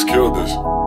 just killed this.